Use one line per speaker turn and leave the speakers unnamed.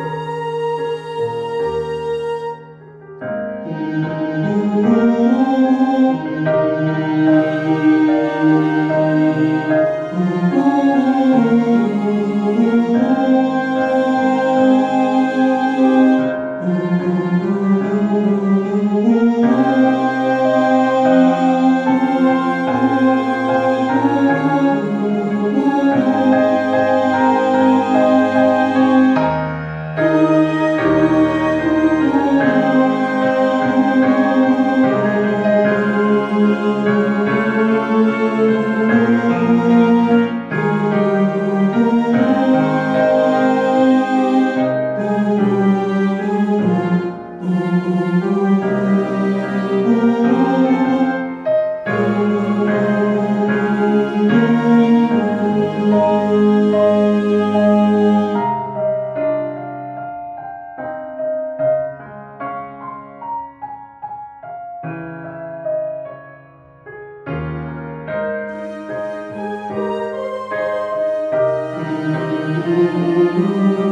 Thank you. Música